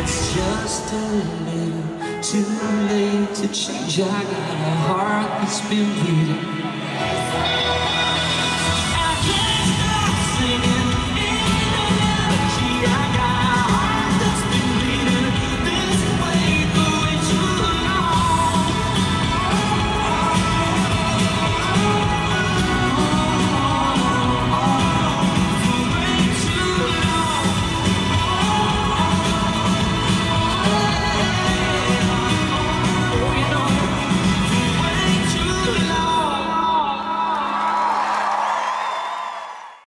It's just a little too late to change. I got a heart that's been bleeding.